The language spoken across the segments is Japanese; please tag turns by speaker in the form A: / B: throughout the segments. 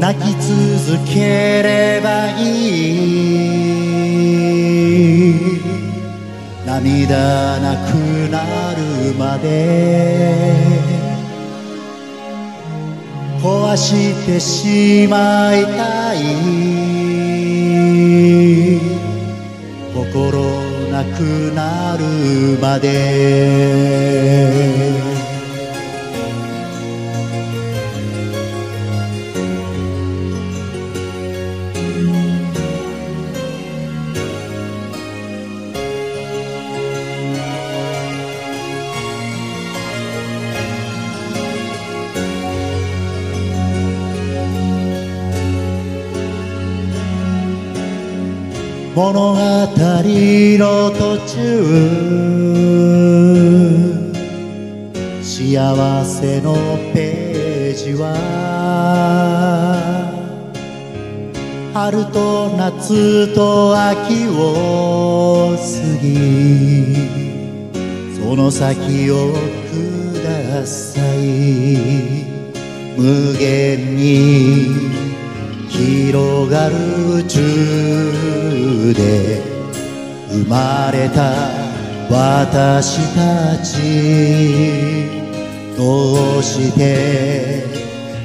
A: 泣き続ければいい涙なくなるまで壊してしまいたい心なくなるまで。物語の途中。幸せのページは春と夏と秋を過ぎその先をください。無限に広がる宇宙で生まれた私たちどうして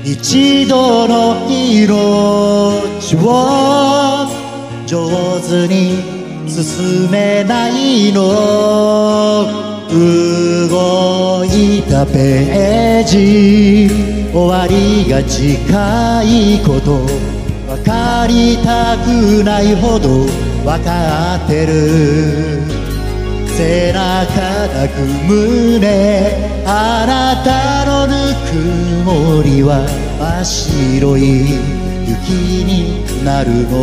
A: 一度の命を上手に進めないの？動いたページ。終わりが近いこと。分かりたくないほど分かってる。背中抱く胸。あなたのぬくもりは真っ白い。雪になるの。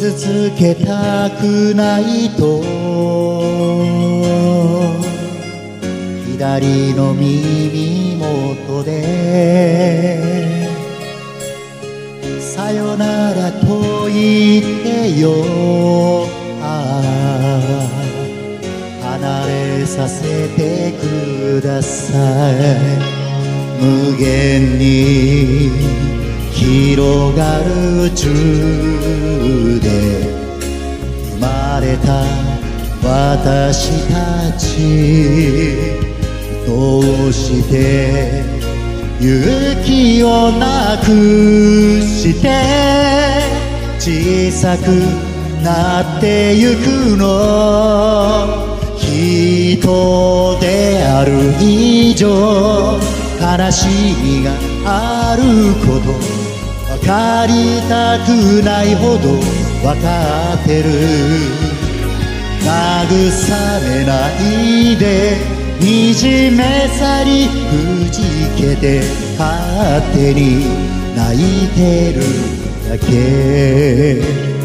A: 傷つけたくないと。左の耳元で。さよならと言ってよ。離れさせてください。無限に。広がる宇宙で生まれた私たちどうして勇気をなくして小さくなってゆくの。人である以上悲しみがあること。分かりたくないほど分かってる。慰めないで惨めさりくじけて勝手に泣いてるだけ。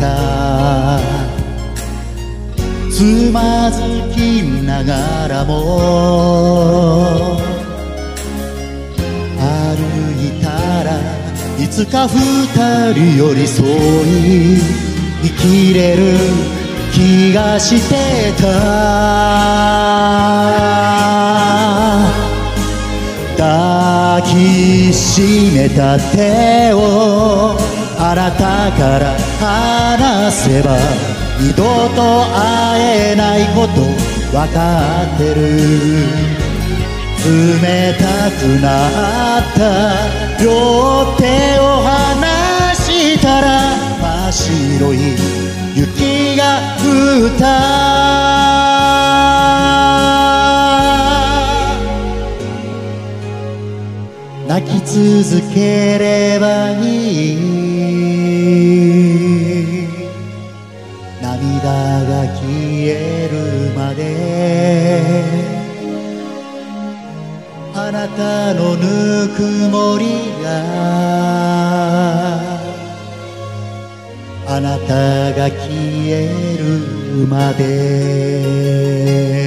A: の中つまずきながらも歩いたらいつか二人寄り添い生きれる気がしてた。抱きしめた手をあなたから離せば二度と会えないこと分かってる。冷たくなった両手を離したら真っ白い雪が降った泣き続ければいい。たのぬくもりがあなたが消えるまで